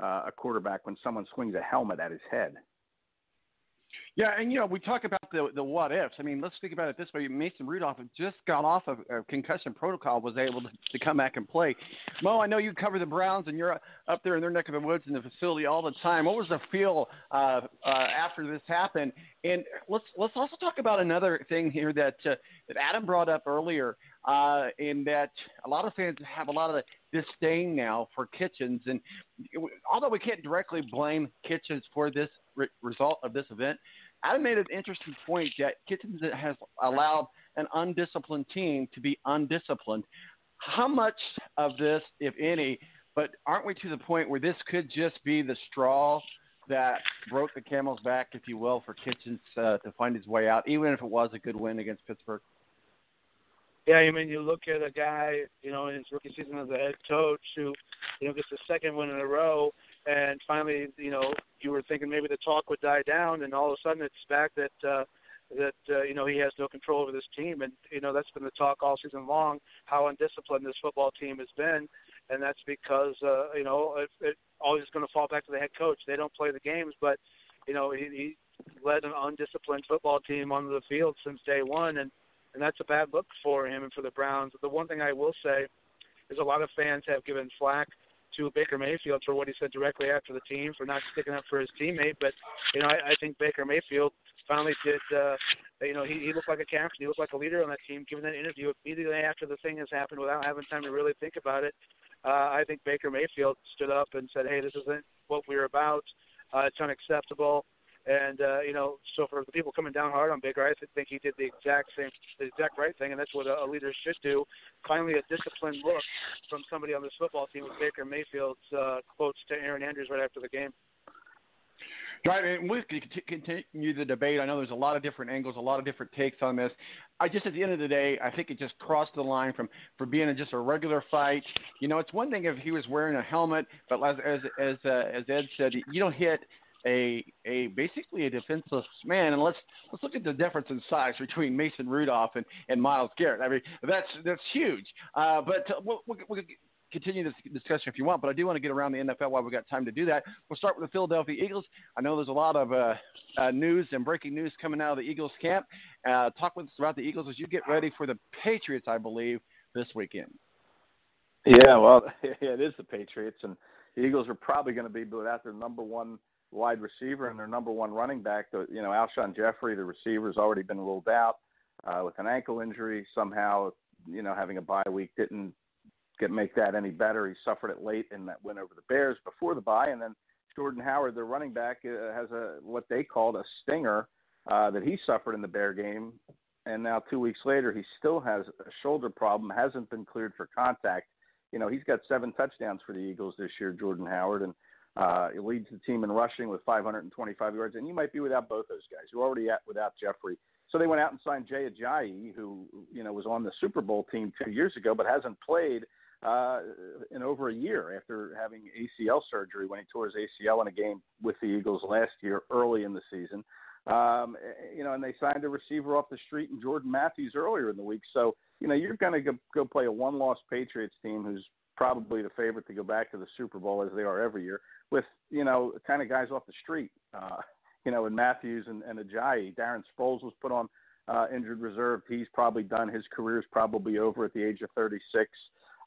uh, a quarterback when someone swings a helmet at his head. Yeah, and you know we talk about the the what ifs. I mean, let's think about it this way: Mason Rudolph just got off of concussion protocol, was able to, to come back and play. Mo, I know you cover the Browns, and you're up there in their neck of the woods in the facility all the time. What was the feel uh, uh, after this happened? And let's let's also talk about another thing here that uh, that Adam brought up earlier, uh, in that a lot of fans have a lot of disdain now for Kitchens, and although we can't directly blame Kitchens for this re- result of this event, Adam made an interesting point that Kitchens has allowed an undisciplined team to be undisciplined. How much of this, if any, but aren't we to the point where this could just be the straw that broke the camel's back, if you will, for Kitchens uh, to find his way out, even if it was a good win against Pittsburgh? Yeah, I mean, you look at a guy, you know, in his rookie season as a head coach who, you know, gets the second win in a row, and finally, you know, you were thinking maybe the talk would die down, and all of a sudden it's back that uh, that uh, you know he has no control over this team, and you know that's been the talk all season long how undisciplined this football team has been, and that's because uh, you know it, it always going to fall back to the head coach. They don't play the games, but you know he, he led an undisciplined football team onto the field since day one, and and that's a bad look for him and for the Browns. The one thing I will say is a lot of fans have given flack to Baker Mayfield for what he said directly after the team for not sticking up for his teammate. But you know, I, I think Baker Mayfield finally did. Uh, you know, he, he looked like a captain. He looked like a leader on that team, giving that interview immediately after the thing has happened without having time to really think about it. Uh, I think Baker Mayfield stood up and said, "Hey, this isn't what we're about. Uh, it's unacceptable." And uh, you know, so for the people coming down hard on Baker, I think he did the exact same, the exact right thing, and that's what a, a leader should do. Finally, a disciplined look from somebody on this football team with Baker Mayfield's uh, quotes to Erin Andrews right after the game. Right, and we can continue the debate. I know there's a lot of different angles, a lot of different takes on this. I just, at the end of the day, I think it just crossed the line from for being just a regular fight. You know, it's one thing if he was wearing a helmet, but as as as, uh, as Ed said, you don't hit a a basically a defenseless man. And let's let's look at the difference in size between Mason Rudolph and, and Myles Garrett. I mean, that's that's huge. Uh, but we'll, we'll, we'll continue this discussion if you want, but I do want to get around the NFL while we've got time to do that. We'll start with the Philadelphia Eagles. I know there's a lot of uh, uh, news and breaking news coming out of the Eagles camp. Uh, talk with us about the Eagles as you get ready for the Patriots, I believe, this weekend. Yeah, well, it is the Patriots, and the Eagles are probably going to be without their number one wide receiver and their number one running back. You know, Alshon Jeffery, the receiver, has already been ruled out uh, with an ankle injury. Somehow, you know, having a bye week didn't get make that any better. He suffered it late in that win over the Bears before the bye, and then Jordan Howard, their running back, uh, has a what they called a stinger uh, that he suffered in the Bear game, and now two weeks later he still has a shoulder problem. Hasn't been cleared for contact. You know, he's got seven touchdowns for the Eagles this year, Jordan Howard, and uh, he leads the team in rushing with 525 yards, and you might be without both those guys. You're already at without Jeffery, So they went out and signed Jay Ajayi, who you know was on the Super Bowl team two years ago, but hasn't played uh, in over a year after having ACL surgery when he tore his ACL in a game with the Eagles last year, early in the season. Um, you know, and they signed a receiver off the street and Jordan Matthews earlier in the week. So you know, you're going to go, go play a one-loss Patriots team who's probably the favorite to go back to the Super Bowl as they are every year with you know kind of guys off the street. Uh, you know, and Matthews and, and Ajayi. Darren Sproles was put on uh, injured reserve. He's probably done. His career is probably over at the age of 36.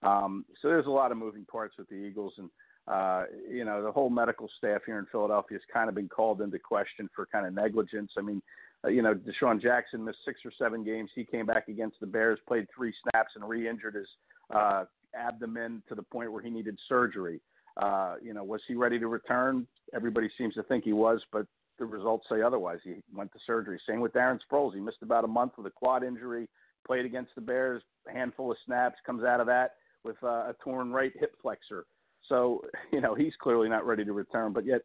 Um, so there's a lot of moving parts with the Eagles, and uh, you know the whole medical staff here in Philadelphia has kind of been called into question for kind of negligence. I mean, uh, you know, DeSean Jackson missed six or seven games. He came back against the Bears, played three snaps, and re-injured his uh, abdomen to the point where he needed surgery. Uh, you know, was he ready to return? Everybody seems to think he was, but the results say otherwise. He went to surgery. Same with Darren Sproles. He missed about a month with a quad injury. Played against the Bears, a handful of snaps, comes out of that with uh, a torn right hip flexor. So, you know, he's clearly not ready to return. But yet,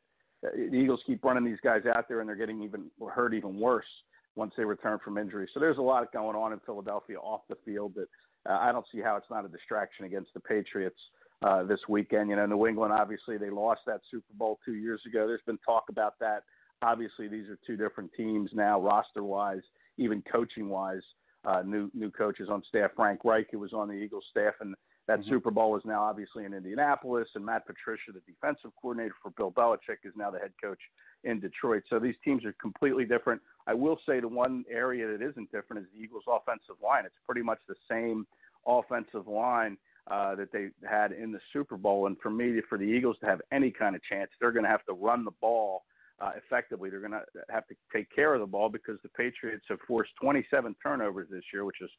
uh, the Eagles keep running these guys out there, and they're getting even hurt even worse once they return from injury. So there's a lot going on in Philadelphia off the field that uh, I don't see how it's not a distraction against the Patriots uh, this weekend. You know, New England obviously they lost that Super Bowl two years ago. There's been talk about that. Obviously, these are two different teams now, roster wise, even coaching wise. Uh, new new coaches on staff. Frank Reich, who was on the Eagles staff, and that mm-hmm. Super Bowl is now obviously in Indianapolis, and Matt Patricia, the defensive coordinator for Bill Belichick, is now the head coach in Detroit. So these teams are completely different. I will say the one area that isn't different is the Eagles' offensive line. It's pretty much the same offensive line uh, that they had in the Super Bowl. And for me, for the Eagles to have any kind of chance, they're going to have to run the ball uh, effectively. They're going to have to take care of the ball because the Patriots have forced 27 turnovers this year, which is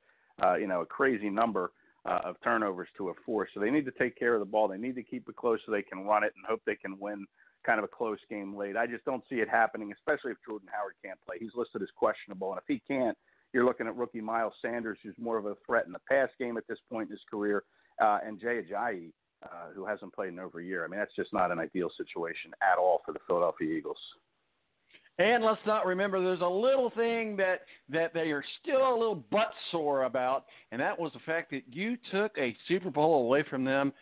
uh, you know a crazy number uh, of turnovers to a force. So they need to take care of the ball. They need to keep it close so they can run it and hope they can win kind of a close game late. I just don't see it happening, especially if Jordan Howard can't play. He's listed as questionable, and if he can't, you're looking at rookie Miles Sanders, who's more of a threat in the pass game at this point in his career, uh, and Jay Ajayi, uh, who hasn't played in over a year. I mean, that's just not an ideal situation at all for the Philadelphia Eagles. And let's not remember there's a little thing that, that they are still a little butt sore about, and that was the fact that you took a Super Bowl away from them.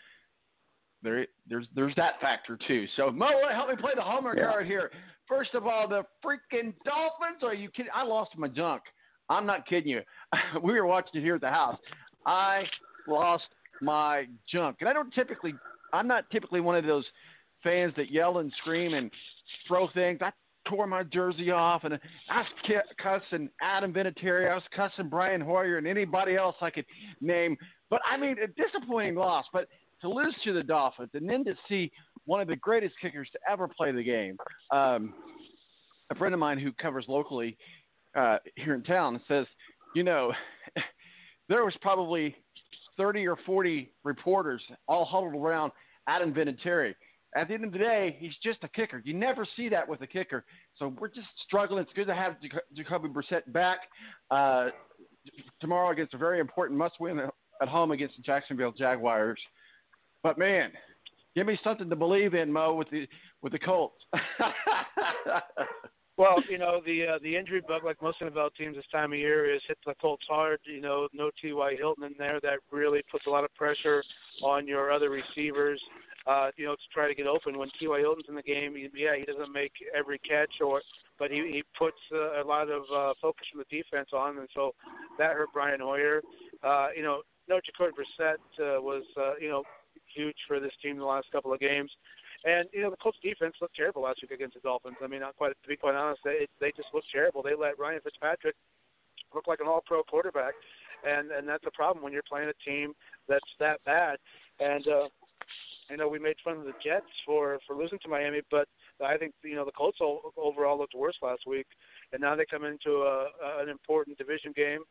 There, there's there's that factor too. So Mo, help me play the homework yeah. card here. First of all, the freaking Dolphins. Are you kidding? I lost my junk. I'm not kidding you. we were watching it here at the house. I lost my junk, and I don't typically. I'm not typically one of those fans that yell and scream and throw things. I tore my jersey off, and I was cussing Adam Vinatieri, I was cussing Brian Hoyer, and anybody else I could name. But I mean, a disappointing loss. But to lose to the Dolphins, and then to see one of the greatest kickers to ever play the game, um, a friend of mine who covers locally uh, here in town says, you know, there was probably 30 or 40 reporters all huddled around Adam Vinatieri at the end of the day, he's just a kicker. You never see that with a kicker. So we're just struggling. It's good to have Jacoby Brissett back uh, tomorrow against a very important must-win at home against the Jacksonville Jaguars. But man, give me something to believe in, Mo, with the with the Colts. well, you know the uh, the injury bug, like most NFL teams this time of year, is hit the Colts hard. You know, no T.Y. Hilton in there. That really puts a lot of pressure on your other receivers uh, you know, to try to get open. When T.Y. Hilton's in the game, he, yeah, he doesn't make every catch, or but he he puts uh, a lot of uh, focus from the defense on, and so that hurt Brian Hoyer. Uh, you know, no Jacoby Brissett uh, was uh, you know huge for this team the last couple of games. And you know the Colts defense looked terrible last week against the Dolphins. I mean, not quite to be quite honest, they they just looked terrible. They let Ryan Fitzpatrick look like an All-Pro quarterback, and and that's a problem when you're playing a team that's that bad. And uh, I know we made fun of the Jets for for losing to Miami, but I think you know the Colts overall looked worse last week, and now they come into a, a an important division game.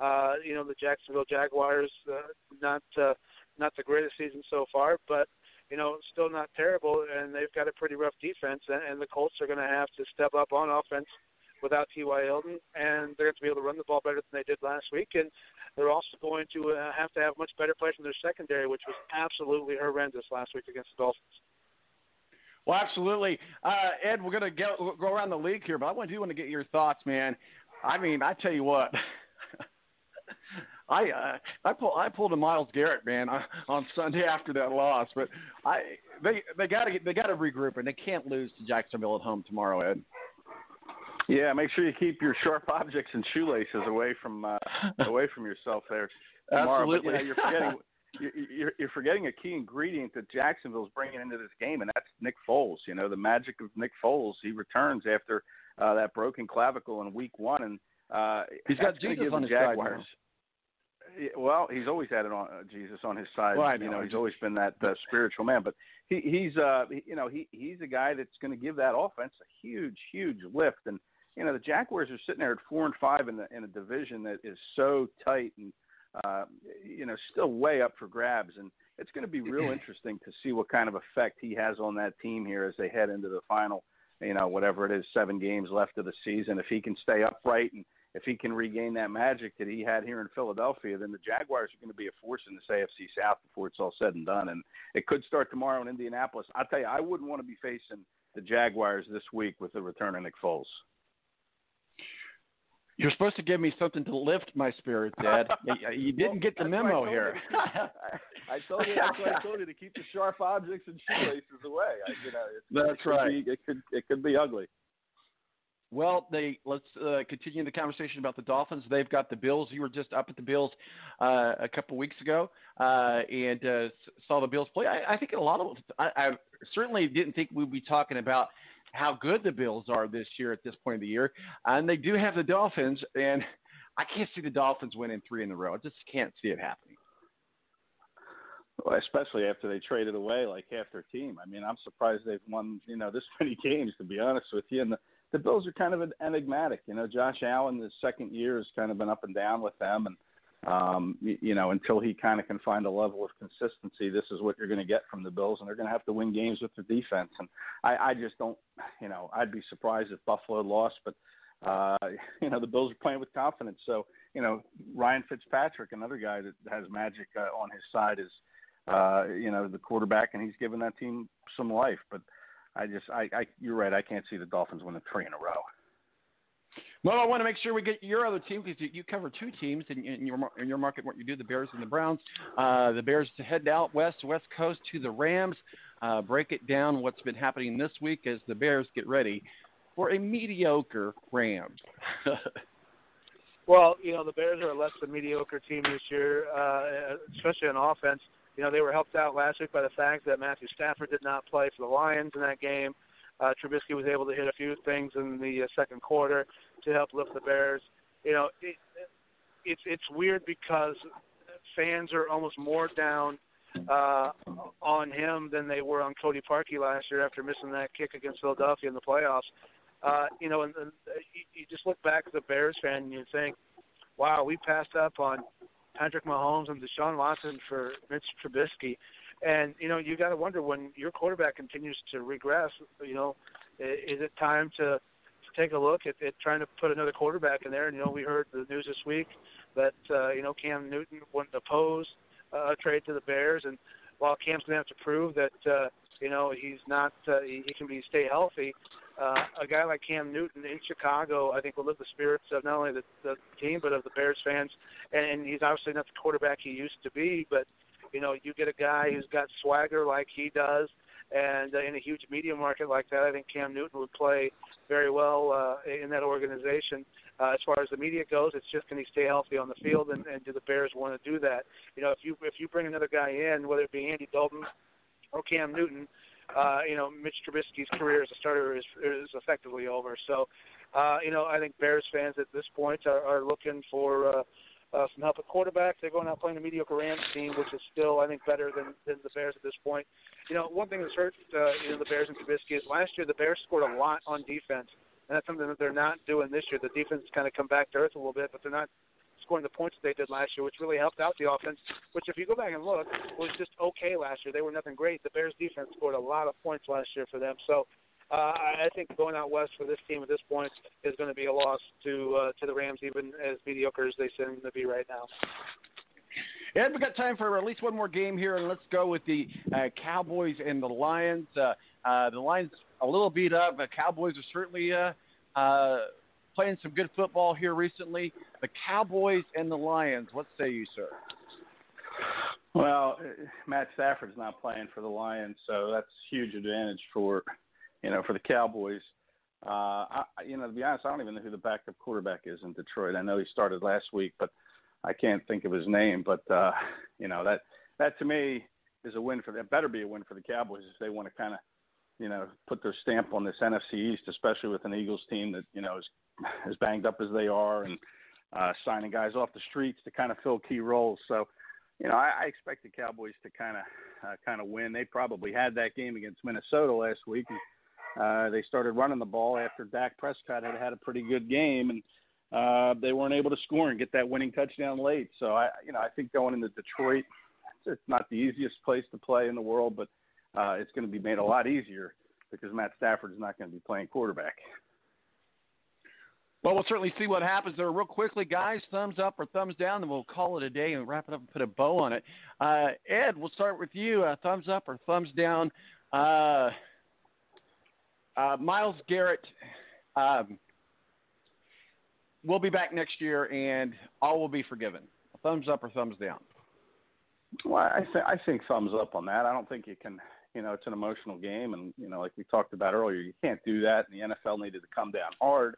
Uh, you know the Jacksonville Jaguars, uh, not uh, not the greatest season so far, but you know still not terrible, and they've got a pretty rough defense, and, and the Colts are going to have to step up on offense without T.Y. Hilton, and they're going to be able to run the ball better than they did last week. And they're also going to uh, have to have much better play from their secondary, which was absolutely horrendous last week against the Dolphins. Well, absolutely, uh, Ed. We're going to go, go around the league here, but I do want to get your thoughts, man. I mean, I tell you what. I uh, I pull I pulled a Myles Garrett man on, on Sunday after that loss, but I they they got to they got to regroup and they can't lose to Jacksonville at home tomorrow, Ed. Yeah, make sure you keep your sharp objects and shoelaces away from uh, away from yourself there tomorrow. Absolutely. But, you know, you're forgetting you're, you're forgetting a key ingredient that Jacksonville's bringing into this game, and that's Nick Foles. You know, the magic of Nick Foles. He returns after uh, that broken clavicle in Week One, and uh, he's got Jesus on his Jaguars. side. Well, he's always had it on uh, Jesus on his side. Well, know. You know, he's always been that uh, spiritual man. But he, he's, uh, he, you know, he he's a guy that's going to give that offense a huge, huge lift. And you know the Jaguars are sitting there at four and five in the in a division that is so tight and uh, you know still way up for grabs, and it's going to be real interesting to see what kind of effect he has on that team here as they head into the final. You know, whatever it is, seven games left of the season. If he can stay upright and if he can regain that magic that he had here in Philadelphia, then the Jaguars are going to be a force in this AFC South before it's all said and done. And it could start tomorrow in Indianapolis. I'll tell you, I wouldn't want to be facing the Jaguars this week with the return of Nick Foles. You're supposed to give me something to lift my spirits, Dad. Uh, you didn't well, get the memo here. I told you. That's why I told you to keep the sharp objects and shoelaces away. I, you know, that's it right. Be, it could it could be ugly. Well, they let's uh, continue the conversation about the Dolphins. They've got the Bills. You were just up at the Bills uh, a couple weeks ago uh, and uh, saw the Bills play. I, I think a lot of I, I certainly didn't think we'd be talking about how good the Bills are this year at this point of the year, and they do have the Dolphins, and I can't see the Dolphins winning three in a row. I just can't see it happening. Well, especially after they traded away like half their team. I mean, I'm surprised they've won, you know, this many games. To be honest with you, and the, the Bills are kind of enigmatic. You know, Josh Allen, the second year has kind of been up and down with them, and um, you, you know, until he kind of can find a level of consistency, this is what you're going to get from the Bills, and they're going to have to win games with their defense. And I, I just don't, you know, I'd be surprised if Buffalo lost, but uh, you know, the Bills are playing with confidence. So, you know, Ryan Fitzpatrick, another guy that has magic uh, on his side, is, uh, you know, the quarterback, and he's given that team some life. But I just, I, I, you're right. I can't see the Dolphins winning three in a row. Well, I want to make sure we get your other team because you cover two teams in, in your in your market. What you do, the Bears and the Browns. Uh, the Bears head out west, west coast to the Rams. Uh, break it down. What's been happening this week as the Bears get ready for a mediocre Rams. well, you know the Bears are a less than mediocre team this year, uh, especially on offense. You know they were helped out last week by the fact that Matthew Stafford did not play for the Lions in that game. Uh, Trubisky was able to hit a few things in the uh, second quarter to help lift the Bears. You know, it, it's it's weird because fans are almost more down uh, on him than they were on Cody Parkey last year after missing that kick against Philadelphia in the playoffs. Uh, you know, and, and you, you just look back as a Bears fan and you think, wow, we passed up on Patrick Mahomes and Deshaun Watson for Mitch Trubisky. And you know, you got to wonder when your quarterback continues to regress. You know, is it time to take a look at, at trying to put another quarterback in there? And you know, we heard the news this week that uh, you know Cam Newton wouldn't oppose uh, a trade to the Bears, and while Cam's going to have to prove that uh, you know he's not uh, he, he can be stay healthy, uh, a guy like Cam Newton in Chicago, I think will lift the spirits of not only the, the team but of the Bears fans. And, and he's obviously not the quarterback he used to be, but you know, you get a guy who's got swagger like he does, and uh, in a huge media market like that, I think Cam Newton would play very well uh, in that organization. Uh, as far as the media goes, it's just can he stay healthy on the field, and, and do the Bears want to do that? You know, if you if you bring another guy in, whether it be Andy Dalton or Cam Newton, uh, you know, Mitch Trubisky's career as a starter is is effectively over. So, uh, you know, I think Bears fans at this point are, are looking for. Uh, uh, some help at quarterback. They're going out playing a mediocre Rams team, which is still, I think, better than, than the Bears at this point. You know, one thing that's hurt uh, you know the Bears and Trubisky is last year the Bears scored a lot on defense, and that's something that they're not doing this year. The defense kind of come back to earth a little bit, but they're not scoring the points they did last year, which really helped out the offense. Which, if you go back and look, was just okay last year. They were nothing great. The Bears defense scored a lot of points last year for them. So uh, I think going out west for this team at this point is going to be a loss to uh, to the Rams, even as mediocre as they seem to be right now. Ed, we've got time for at least one more game here, and let's go with the uh, Cowboys and the Lions. Uh, uh, the Lions a little beat up. The Cowboys are certainly uh, uh, playing some good football here recently. The Cowboys and the Lions. What say you, sir? Well, Matt Stafford's not playing for the Lions, so that's huge advantage for you know, for the Cowboys. Uh, I, you know, to be honest, I don't even know who the backup quarterback is in Detroit. I know he started last week, but I can't think of his name. But uh, you know, that that to me is a win for them. Better be a win for the Cowboys if they want to kind of, you know, put their stamp on this NFC East, especially with an Eagles team that you know is as banged up as they are and uh, signing guys off the streets to kind of fill key roles. So, you know, I, I expect the Cowboys to kind of uh, kind of win. They probably had that game against Minnesota last week. And, uh, they started running the ball after Dak Prescott had had a pretty good game, and uh, they weren't able to score and get that winning touchdown late. So I, you know, I think going into Detroit, it's not the easiest place to play in the world, but uh, it's going to be made a lot easier because Matt Stafford is not going to be playing quarterback. Well, we'll certainly see what happens there. Real quickly, guys, thumbs up or thumbs down, and we'll call it a day and wrap it up and put a bow on it. Uh, Ed, we'll start with you. Uh, thumbs up or thumbs down? Uh, uh, Myles Garrett um, will be back next year, and all will be forgiven. thumbs up or thumbs down? Well, I, th- I think thumbs up on that. I don't think you can, You know, it's an emotional game, and you know, like we talked about earlier, you can't do that. And the NFL needed to come down hard,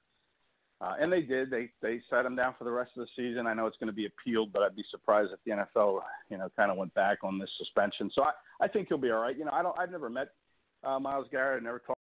uh, and they did. They they set him down for the rest of the season. I know it's going to be appealed, but I'd be surprised if the NFL, you know, kind of went back on this suspension. So I I think he'll be all right. You know, I don't. I've never met uh, Myles Garrett. I never talked